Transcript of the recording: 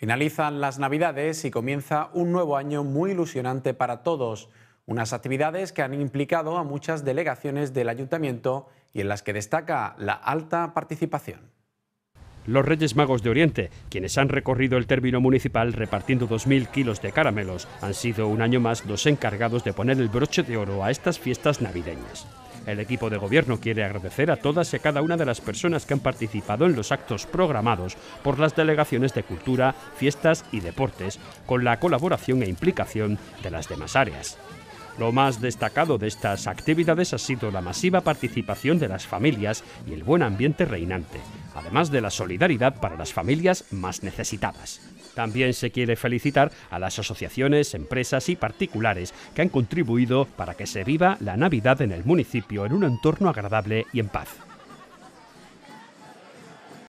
Finalizan las Navidades y comienza un nuevo año muy ilusionante para todos. Unas actividades que han implicado a muchas delegaciones del ayuntamiento y en las que destaca la alta participación. Los Reyes Magos de Oriente, quienes han recorrido el término municipal repartiendo 2.000 kilos de caramelos, han sido un año más los encargados de poner el broche de oro a estas fiestas navideñas. El equipo de gobierno quiere agradecer a todas y a cada una de las personas que han participado en los actos programados por las delegaciones de cultura, fiestas y deportes, con la colaboración e implicación de las demás áreas. Lo más destacado de estas actividades ha sido la masiva participación de las familias y el buen ambiente reinante, además de la solidaridad para las familias más necesitadas. También se quiere felicitar a las asociaciones, empresas y particulares que han contribuido para que se viva la Navidad en el municipio en un entorno agradable y en paz.